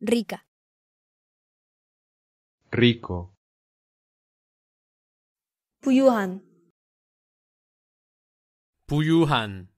rica. Rico. Puyuhan. Puyuhan.